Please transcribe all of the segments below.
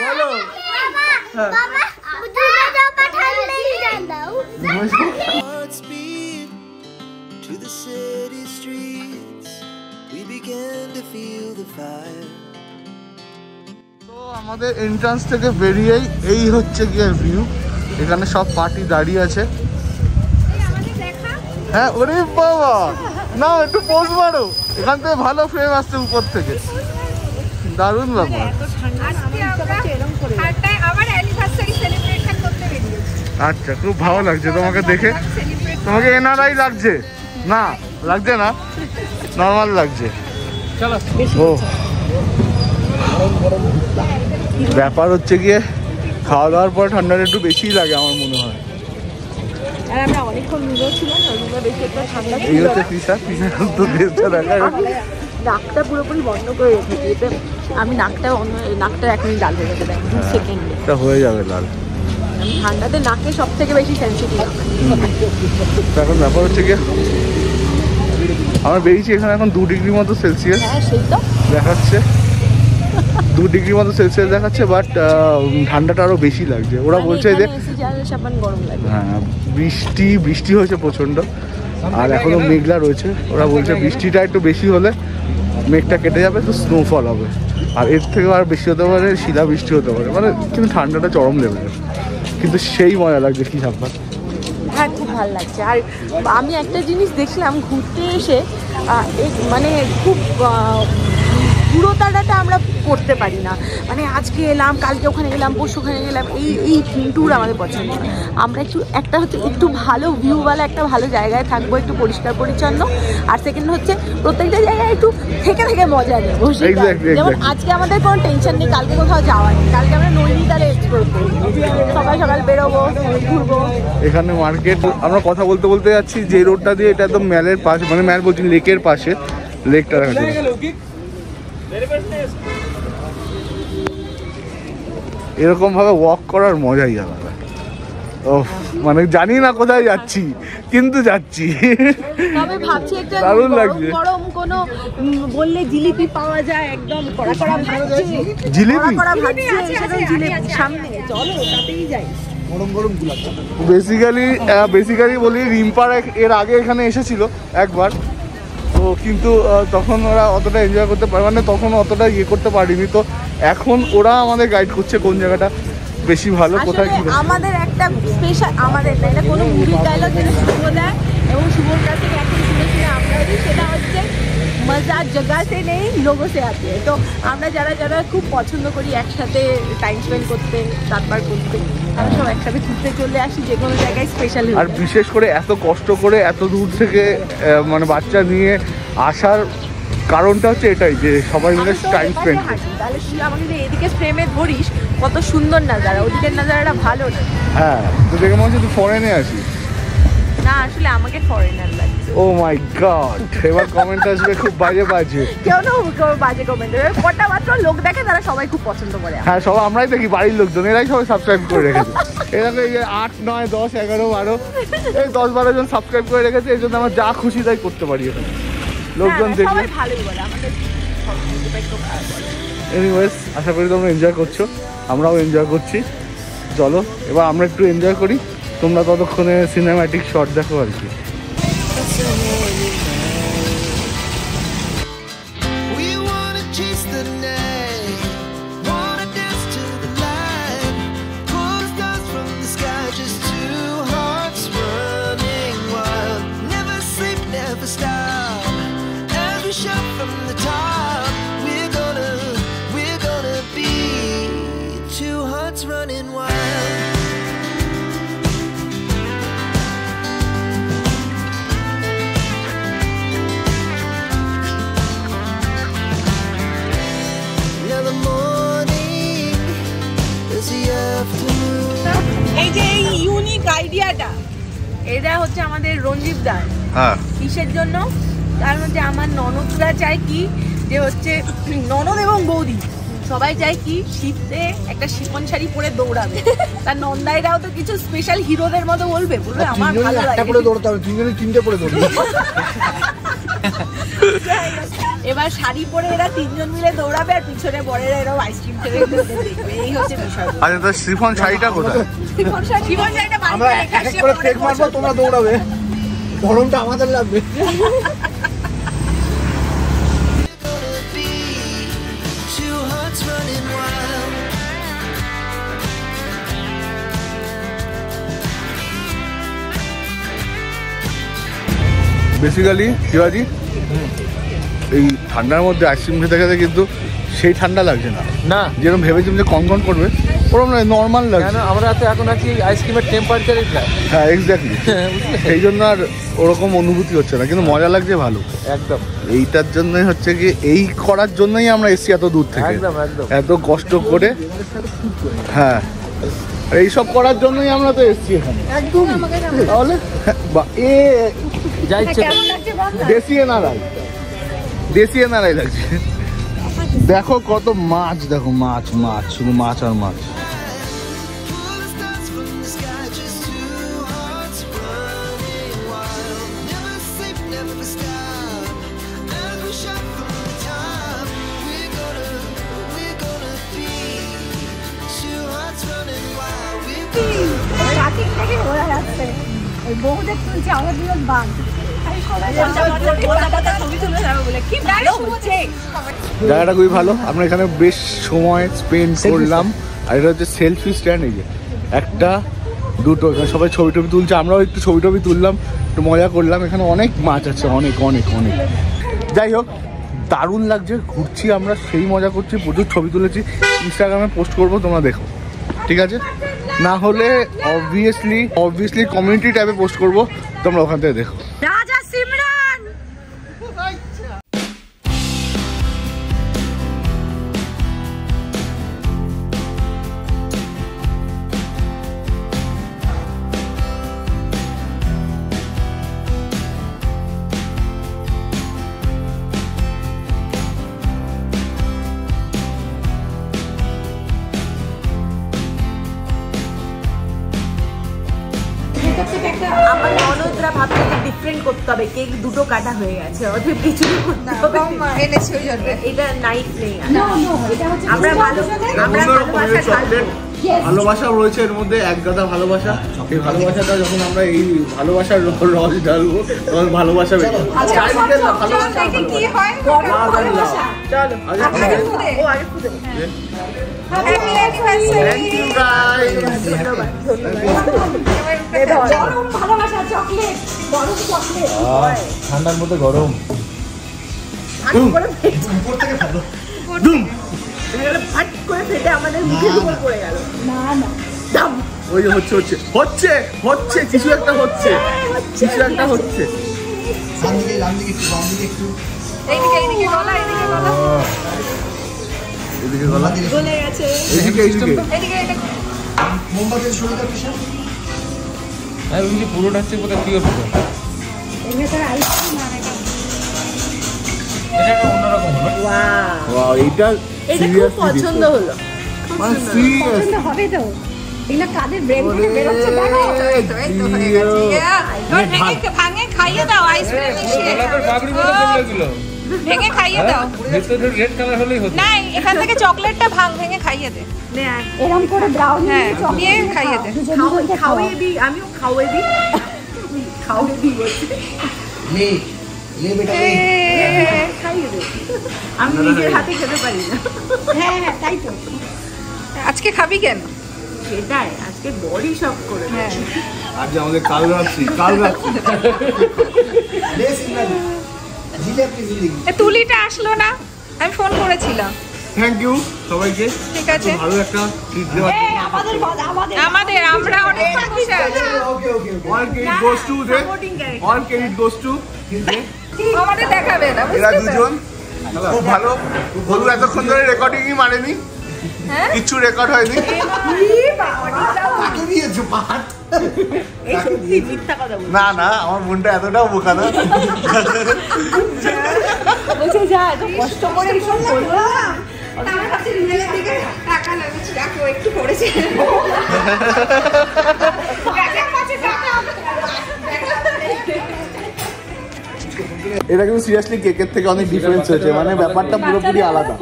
বলো। হ্যাঁ। hearts beat to the city streets. We began to feel the fire. তো আমাদের এন্ট্রান্স থেকে বেরিয়েই এই হচ্ছে গিয়ে ভিউ এখানে সব পার্টি দাঁড়িয়ে আছে। হ্যাঁ ওরে বাবা! না একটু পোজ মারো। এখান থেকে ভালো ফ্রেম আসছে উপর থেকে। দারুণ ব্যাপার। আচ্ছা খুব ভালো লাগছে তোমাকে দেখে। তোমাকে এনআরআই লাগছে। না লাগছে না। নর্মাল লাগছে। ও। ব্যাপার হচ্ছে গিয়ে খাওয়া দাওয়ার পর ঠান্ডাটা একটু বেশিই লাগে আমার মনে হয়। আমরা অনেকক্ষণ রুমে ছিলাম না রুমে বেশি একটা ঠান্ডা এই হচ্ছে তো দেশটা দেখা নাকটা পুরোপুরি বন্ধ করে এতে আমি নাকটা অন্য নাকটা মিনিট লাল হয়ে গেছে দু সেকেন্ডে এটা হয়ে যাবে লাল। ঠান্ডাতে নাকে সব থেকে বেশি সেন্সিটিভ এখন ব্যাপার হচ্ছে গিয়ে আমরা বেরিয়েছি এখানে এখন দু ডিগ্রি মতো সেলসিয়াস। হ্যাঁ দেখাচ্ছে। দু ডিগ্রি মতো সেলসিয়াস দেখাচ্ছে বাট ঠান্ডাটা আরও বেশি লাগছে। ওরা বলছে যে হ্যাঁ বৃষ্টি বৃষ্টি হয়েছে প্রচণ্ড। আর এখনও মেঘলা রয়েছে। ওরা বলছে বৃষ্টিটা একটু বেশি হলে মেঘটা কেটে যাবে, তো স্নোফল হবে। আর এর থেকে আর বেশি হতে পারে শিলা বৃষ্টি হতে পারে। মানে কিন্তু ঠান্ডাটা চরম লেভেলের কিন্তু সেই মজা লাগছে, কি সাব্বার হ্যাঁ খুব ভালো লাগছে। আর আমি একটা জিনিস দেখলাম, ঘুরতে এসে মানে খুব পুরোতাটা আমরা করতে পারি না। মানে আজকে এলাম কালকে ওখানে গেলাম পরশু ওখানে গেলাম এই এই ট্যুর আমাদের পছন্দ না। আমরা একটু একটা হচ্ছে একটু ভালো ভিউওয়ালা একটা ভালো জায়গায় থাকব একটু পরিষ্কার পরিচ্ছন্ন। আর সেকেন্ড হচ্ছে প্রত্যেকটা জায়গায় একটু থেকে থেকে মজা নেব যেমন আজকে আমাদের কোনো টেনশন নেই কালকে কোথাও যাওয়ার নেই। কালকে আমরা নৈনিতালে এক্সপ্লোর করব। সকাল সকাল বেরোবো ঘুরবো। এখানে মার্কেট আমরা কথা বলতে বলতে যাচ্ছি যে রোডটা দিয়ে এটা একদম ম্যালের পাশে মানে ম্যাল বলছি লেকের পাশে লেকটা দেখা এরকম ভাবে ওয়াক করার মজাই আলাদা। ও মানে জানি না কোথায় যাচ্ছি কিন্তু যাচ্ছি। তবে ভাবছি একটা দারুণ লাগছে। গরম কোনো বললে জিলিপি পাওয়া যায় একদম কড়া কড়া ভাজছে জিলিপি? কড়া কড়া ভাজছে সেটা জিলিপি সামনে চলো তাতেই যাই। বেসিক্যালি বেসিক্যালি বলি রিম্পার এর আগে এখানে এসেছিল একবার। তো কিন্তু তখন ওরা অতটা এনজয় করতে পারে মানে তখন অতটা ইয়ে করতে পারিনি। তো এখন ওরা আমাদের গাইড করছে কোন জায়গাটা বেশি ভালো কোথায় কি আমাদের একটা স্পেশাল আমাদের এটা কোনো মুভির ডায়লগ যেটা শুভ দেয় এবং শুভর কাছ থেকে এখন শুনেছি আমরা সেটা হচ্ছে মজা জগাতে নেই লোগো সে আছে তো আমরা যারা যারা খুব পছন্দ করি একসাথে টাইম স্পেন্ড করতে তারপর করতে আমরা সব একসাথে ঘুরতে চলে আসি যে কোনো জায়গায় স্পেশাল আর বিশেষ করে এত কষ্ট করে এত দূর থেকে মানে বাচ্চা নিয়ে আসার কারণটা হচ্ছে এটাই যে সবাই মিলে টাইম স্পেন্ড তাহলে আমাকে যদি এদিকে ফ্রেমে ধরিস কত সুন্দর নাজারা ওদিকের নাজারাটা ভালো না। হ্যাঁ তো দেখে মনে হচ্ছে তুই ফরেনে আসিস না আসলে আমাকে লাগছে ও মাই গড এবার কমেন্ট আসবে খুব বাজে বাজে। কেউ না বাজে কমেন্ট কটা মাত্র লোক দেখে তারা সবাই খুব পছন্দ করে। হ্যাঁ সব আমরাই দেখি বাড়ির লোকজন। এরাই সবাই সাবস্ক্রাইব করে রেখেছে। এরকম এই যে আট নয় দশ এগারো বারো এই দশ বারো জন সাবস্ক্রাইব করে রেখেছে এই জন্য আমার যা খুশি তাই করতে পারি এখানে। লোকজন হ্যাঁ, সবাই বলে। এনিওয়েজ আশা করি তোমরা এনজয় করছ। আমরাও এনজয় করছি। চলো এবার আমরা একটু এনজয় করি। তোমরা ততক্ষণে সিনেম্যাটিক শট দেখো আর কি। এটা হচ্ছে আমাদের রঞ্জিত দাস হ্যাঁ। কিসের জন্য? কারণ হচ্ছে আমার ননদরা চায় কি? যে হচ্ছে ননদ এবং বৌদি সবাই চায় কি? শীতে একটা শিপন শাড়ি পরে দৌড়াবে। তার নন্দাইরাও তো কিছু স্পেশাল হিরোদের মতো বলবে বলবে আমার ভালো লাগে। পরে দৌড়তে হবে তিনজনে তিনটে পরে দৌড়বে। এবার শাড়ি পরে এরা তিনজন মিলে দৌড়াবে আর পিছনে বরেরা এরাও আইসক্রিম খেলে দেখবে। এই হচ্ছে বিষয় আচ্ছা তো শ্রীফন শাড়িটা কোথায়? জীবন শাড়িটা আমরা এক এক করে পেক মারবো তোমরা দৌড়াবে। গরমটা আমাদের লাগবে. বেসিক্যালি শিবাজি এই ঠান্ডার মধ্যে আইসক্রিম খেতে খেতে কিন্তু সেই ঠান্ডা লাগছে না। না। যেরকম ভেবেছিলাম যে কনকন করবে ওরকম নয় নর্মাল লাগছে। আমরা তো এখন আছি আইসক্রিমের টেম্পারেচারই প্রায় হ্যাঁ এক্স্যাক্টলি সেই জন্য আর ওরকম অনুভূতি হচ্ছে না কিন্তু মজা লাগছে ভালো। একদম। এইটার জন্যই হচ্ছে কি এই করার জন্যই আমরা এসছি এত দূর থেকে। একদম একদম। এত কষ্ট করে। হ্যাঁ। আর এইসব করার জন্যই আমরা তো এসেছি এখানে। একদম। তাহলে? হ্যাঁ, বা এ যা ইচ্ছে না? দেশি এনারাই দেশি এনারাই লাগছে। দেখো কত মাছ দেখো মাছ মাছ শুধু মাছ আর মাছ। তুলছে আমার দুজন বাঘ জায়গাটা খুবই ভালো। আমরা এখানে বেশ সময় স্পেন্ড করলাম। আর এটা হচ্ছে সেলফি স্ট্যান্ড এই যে একটা দুটো এখানে সবাই ছবি টবি তুলছে। আমরাও একটু ছবি টবি তুললাম একটু মজা করলাম। এখানে অনেক মাছ আছে অনেক অনেক অনেক। যাই হোক দারুণ লাগছে। ঘুরছি আমরা সেই মজা করছি প্রচুর ছবি তুলেছি। ইনস্টাগ্রামে পোস্ট করব তোমরা দেখো। ঠিক আছে? না হলে অবভিয়াসলি অবভিয়াসলি কমিউনিটি ট্যাবে পোস্ট করব তোমরা ওখান থেকে দেখো। করতে হবে। কেক দুটো কাটা হয়ে গেছে। অথবা খিচুড়ি করতে হবে। এনেছি ওই জন্য এটা নাইফ নেই আমরা ভালো আমরা ভালোবাসা ভালোবাসা রয়েছে এর মধ্যে এক গাদা ভালোবাসা। এই ভালোবাসাটা যখন আমরা এই ভালোবাসার রস ঢালবো তখন ভালোবাসা বেরোবে। চকলেট গরম চকলেট। ঠান্ডার মধ্যে গরম। ফাট করে ফেটে আমাদের মুখের উপর পড়ে গেল। না না। দাম। ওই হচ্ছে হচ্ছে। হচ্ছে হচ্ছে কিছু একটা হচ্ছে। কিছু একটা হচ্ছে। এইদিকে এইদিকে গলা এইদিকে গলা। এদিকে গলা। গলে গেছে। এদিকে এদিকে এইদিকে এইদিকে। আমি বলছি পুরোটা হচ্ছে বোধহয় পিওর পুরো এমনি তো আইসক্রিম আর এটা অন্যরকম হলো? ওয়াও ওয়াও এইটা এটা খুব পছন্দ different। হলো। মানে পছন্দ হবে তো। এগুলো কাদের ব্রেন থেকে বেরোচ্ছে? দেখো ওরে, জিয়া। ভেঙে ভাঙে খাইয়ে দাও আইসক্রিম মিশিয়ে গোলাপের মতো করল এগুলো ভেঙে খাইয়ে দাও। ভেতরে রেড কালার হলেই হতো। না এখান থেকে চকলেটটা ভাঙ ভেঙে খাইয়ে দে। নে এরকম করে ব্রাউনি হ্যাঁ নিয়ে খাইয়ে দে। খাও- খাওয়িয়ে দিই আমিও খাওয়িয়ে দিই খাওয়িয়ে দিই বলছি খাইয়ে দিই আমি নিজের হাতে খেতে পারি না। হ্যাঁ হ্যাঁ তাই তো। আজকে খাবি কেন? সেটাই আজকে বডি সব করে হ্যাঁ আজ আমাদের কাল রাত্রি কাল রাত্রি। তুলিটা আসলো না। আমি ফোন করেছিলাম। থ্যাংক ইউ সবাইকে। ঠিক আছে। ভালো একটা ট্রিট দেওয়ার আমাদের আমাদের আমরা অনেক খুশি আছি। All credit goes to the all credit goes to আমাদের দেখাবে না এরা? দুজন। খুব ভালো। হলু এতক্ষণ ধরে রেকর্ডিংই মারেনি। হ্যাঁ? কিচ্ছু রেকর্ড হয়নি? না না আমার মনটা এতটাও বোকা না। বলছে যা কষ্ট করে কাছে একটু পড়েছে। এটা কিন্তু সিরিয়াসলি কেকের থেকে অনেক ডিফারেন্স হয়েছে। মানে ব্যাপারটা পুরোপুরি আলাদা।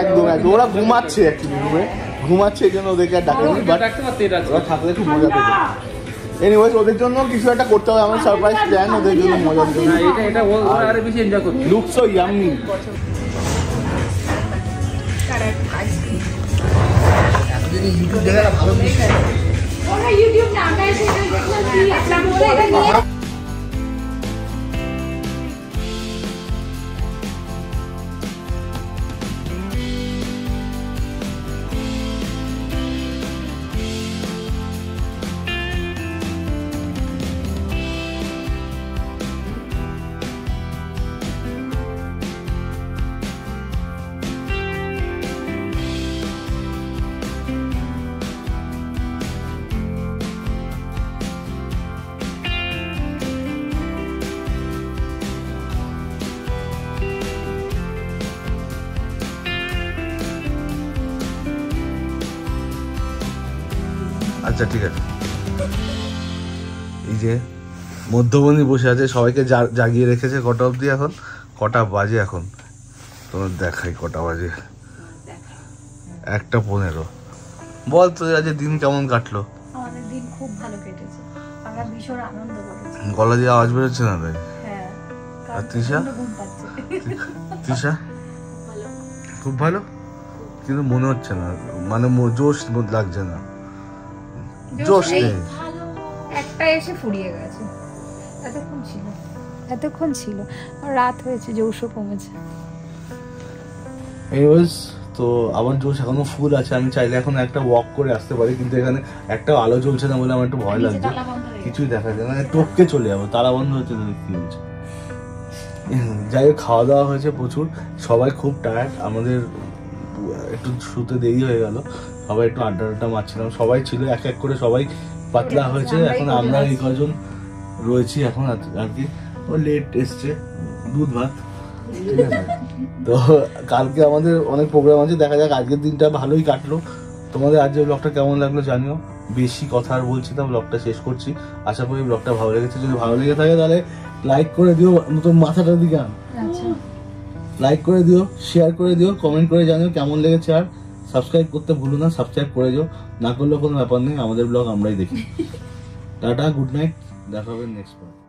একদম একদম। ওরা ঘুমাচ্ছে অ্যাকচুয়ালি রুমে ঘুমাচ্ছে এই জন্য ওদেরকে আর ডাকেনি বাট ওরা থাকলে খুব মজা পেত। এনিওয়েজ ওদের জন্য কিছু একটা করতে হবে আমার সারপ্রাইজ প্ল্যান ওদের জন্য মজার জন্য এটা এটা ও ওরা আরও বেশি এনজয় করতে। লুক সো ইয়াম্মি ওরা ইউটিউব না আমরা এসে এটা দেখলাম কি আপনার বলে এটা নিয়ে আচ্ছা ঠিক আছে। এই যে মধ্যমণি বসে আছে সবাইকে জাগিয়ে রেখেছে কটা অবধি এখন? কটা বাজে এখন? তোমার দেখাই কটা বাজে। একটা পনেরো। বল তো আজ দিন কেমন কাটলো? আমাদের দিন খুব ভালো কেটেছে। আমরা ভীষণ আনন্দ করেছি। গলা দিয়ে আওয়াজ বেরোচ্ছে না তাই? হ্যাঁ আর তৃষা? তৃষা? খুব ভালো? কিন্তু মনে হচ্ছে না। মানে মো- জোশ লাগছে না। জোশ নেই একটা এসে ফুরিয়ে গেছে। এতক্ষণ ছিল। এতক্ষণ ছিল। আর রাত হয়েছে জৌশ কমেছে। এনিওয়েজ তো আমার জোশ এখনও ফুল আছে। আমি চাইলে এখন একটা ওয়াক করে আসতে পারি কিন্তু এখানে একটা আলো জ্বলছে না বলে আমার একটু ভয় লাগছে। কিছুই দেখা যায় না। মানে টপকে চলে যাব। তারা বন্ধ হচ্ছে কি হচ্ছে। যাই হোক খাওয়া দাওয়া হয়েছে প্রচুর। সবাই খুব টায়ার্ড আমাদের একটু শুতে দেরি হয়ে গেল। সবাই একটু আড্ডা আড্ডা মারছিলাম। সবাই ছিল এক এক করে সবাই পাতলা হয়েছে। এখন আমরা এই কজন রয়েছি এখন আর- কি ও লেট এসছে দুধ ভাত। ঠিক আছে? তো কালকে আমাদের অনেক প্রোগ্রাম আছে দেখা যাক আজকের দিনটা ভালোই কাটলো। তোমাদের আজকের ব্লগটা কেমন লাগল জানিও। বেশি কথা আর বলছি না ব্লগটা শেষ করছি। আশা করি ব্লগটা ভালো লেগেছে। যদি ভালো লেগে থাকে তাহলে লাইক করে দিও নতুন মাথাটা দিকে আন। আচ্ছা। লাইক করে দিও শেয়ার করে দিও কমেন্ট করে জানিও কেমন লেগেছে আর। সাবস্ক্রাইব করতে ভুলো না সাবস্ক্রাইব করে যাও। না করলেও কোনো ব্যাপার নেই আমাদের ব্লগ আমরাই দেখি। টাটা গুড নাইট দেখা হবে নেক্সট বার